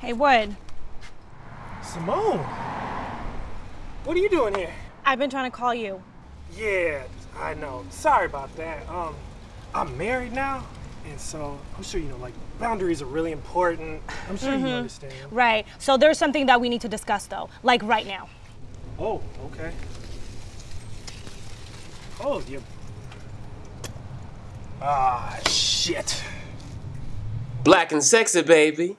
Hey, Wood. Simone, what are you doing here? I've been trying to call you. Yeah, I know. Sorry about that. Um, I'm married now, and so I'm sure you know, like, boundaries are really important. I'm sure you mm-hmm. understand. Right. So there's something that we need to discuss, though, like right now. Oh, okay. Oh, you. Ah, shit. Black and sexy, baby.